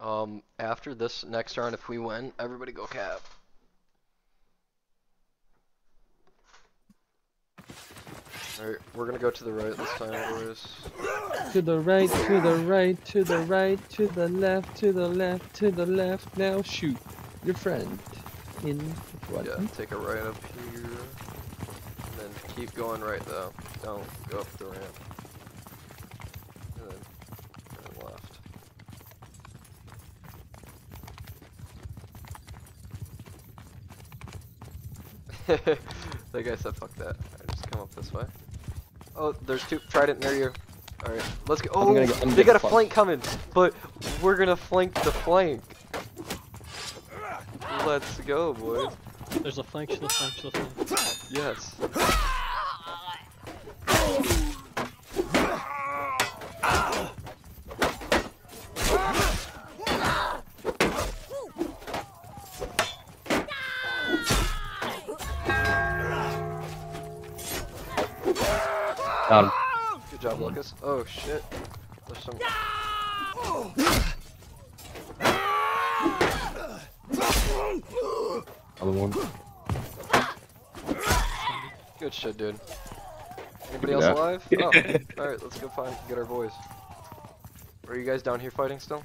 Um, after this next round, if we win, everybody go cap. Alright, we're gonna go to the right this time, boys. To the right, to the right, to the right, to the left, to the left, to the left. Now shoot your friend in what? Yeah, take a right up here. And then keep going right though. Don't go up the ramp. And then turn left. that guy said fuck that. I just come up this way. Oh, there's two trident near you. Alright, let's go. I'm Oh, gonna go- I'm they gonna got a flank. flank coming, but we're gonna flank the flank. Let's go, boys. There's a flank, shield flank, shield flank. Yes. Got him. Good job, Lucas. Oh shit. There's some. Other one. Good shit, dude. Anybody else alive? Oh, alright, let's go find get our boys. Are you guys down here fighting still?